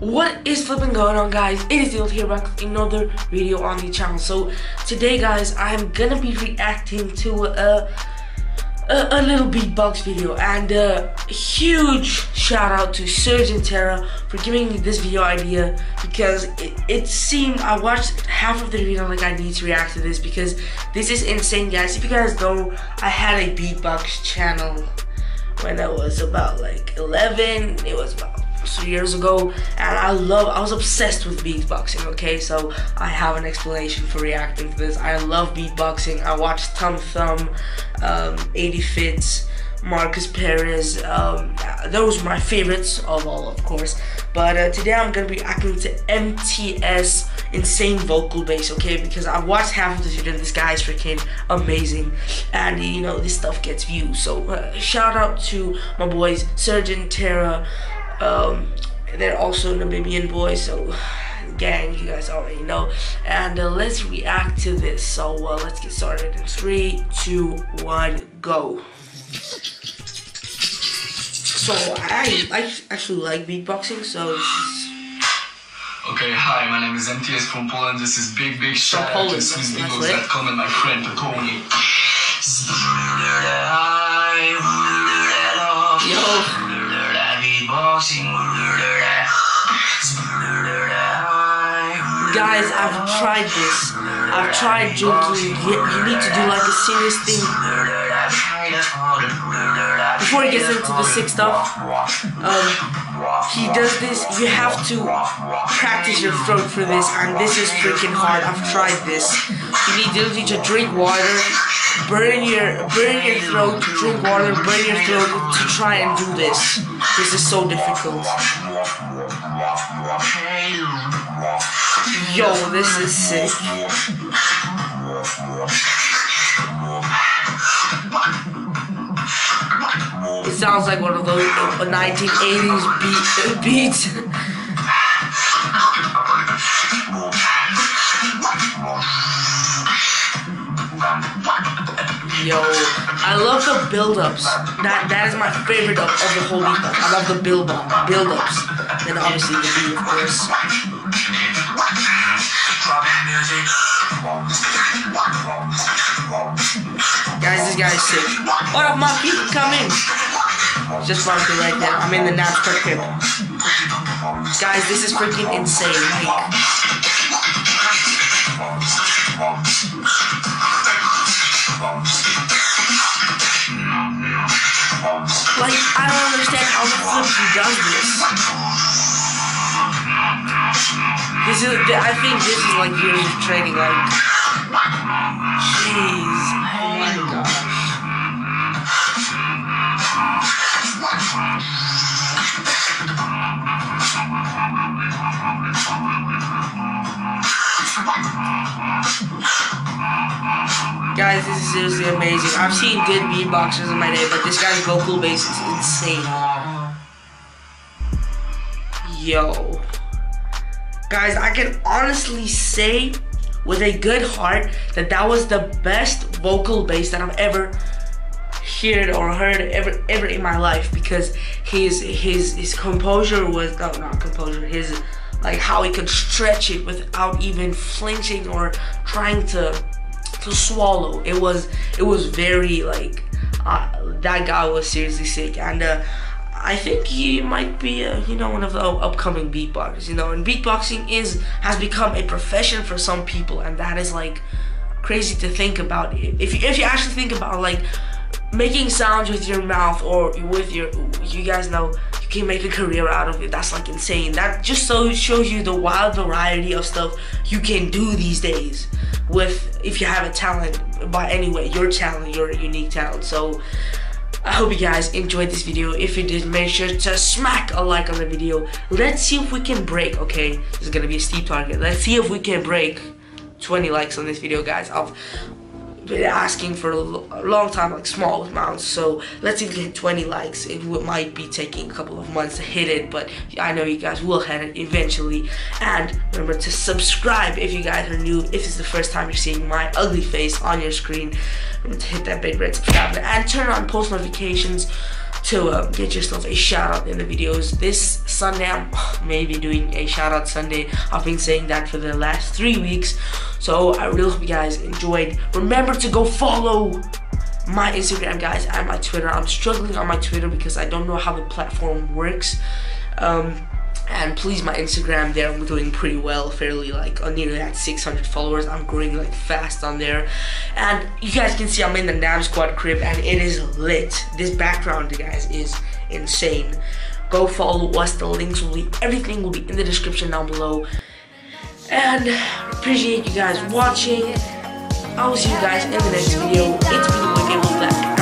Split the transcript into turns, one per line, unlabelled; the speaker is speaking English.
What is flipping going on guys? It is Dewald here back with another video on the channel. So today guys, I'm gonna be reacting to a, a, a little beatbox video and a huge shout out to Syrge and Terra for giving me this video idea because it, it seemed, I watched half of the video like I need to react to this because this is insane guys. If you guys know, I had a beatbox channel when I was about like 11, it was about two years ago and I love I was obsessed with beatboxing okay? So I have an explanation for reacting to this. I love beatboxing. I watched Tom Thum um, 80 Fits Marcus Perez um, those are my favorites of all of course. But uh, today I'm gonna be acting to MTS insane vocal bass okay? Because I watched half of this video this guy is freaking amazing. And you know this stuff gets views. So uh, shout out to my boys Syrge and Terra um, they're also Namibian boys, so gang, you guys already know. And uh, let's react to this. So uh, let's get started in three, two, one, go. So I, I actually like beatboxing, so
Okay, hi, my name is MTS from Poland. This is big, big shout out to SwissBeatbox.com and my friend Tony.
Yo. Guys, I've tried this. I've tried joking. You, you need to do like a serious thing. Before he gets into the sick stuff, um, he does this. You have to practice your throat for this, and this is freaking hard. I've tried this. You need to drink water burn your burn your throat, drink water, burn your throat to try and do this. This is so difficult. Yo, this is sick. It sounds like one of those 1980s beat, beats. Yo, I love the build-ups. That that is my favorite of, of the whole beat. I love the build up build-ups. Then obviously the beat, of course. Guys, this guy is sick. What up, monkey? Come in. Just barking right there. I'm in the Nam Squad crib. Guys, this is freaking insane. Like, Like, I don't understand how the flip he does this. This is, I think this is like years of training, like, jeez, oh my gosh. Guys, this is seriously amazing. I've seen good beatboxers in my day, but this guy's vocal bass is insane. Yo. Guys, I can honestly say with a good heart that that was the best vocal bass that I've ever heard or heard ever ever in my life because his his his composure was no not composure his like how he could stretch it without even flinching or trying to to swallow. It was it was very like uh, that guy was seriously sick, and uh, I think he might be uh, you know one of the upcoming beatboxers. You know, and beatboxing is has become a profession for some people, and that is like crazy to think about. If you, if you actually think about like making sounds with your mouth or with your you guys know you can make a career out of it that's like insane that just so shows you the wild variety of stuff you can do these days with if you have a talent by anyway your talent your unique talent so I hope you guys enjoyed this video. If you did, make sure to smack a like on the video. Let's see if we can break, okay? This is gonna be a steep target. Let's see if we can break 20 likes on this video, guys. I've been asking for a long time, like small amounts. So let's even get 20 likes. It might be taking a couple of months to hit it, but I know you guys will hit it eventually. And remember to subscribe if you guys are new. If it's the first time you're seeing my ugly face on your screen, remember to hit that big red subscribe button and turn on post notifications to uh, get yourself a shout out in the videos. This Sunday. I'm maybe doing a shout out Sunday. I've been saying that for the last three weeks. So I really hope you guys enjoyed. Remember to go follow my Instagram, guys, and my Twitter. I'm struggling on my Twitter because I don't know how the platform works. Um, and please my instagram there i'm doing pretty well fairly like uh, nearly at 600 followers. I'm growing like fast on there. And you guys can see i'm in the nam squad crib and it is lit. This background you guys is insane. Go follow us. The links will be everything will be in the description down below. And appreciate you guys watching. I will see you guys in the next video. It's been wicked that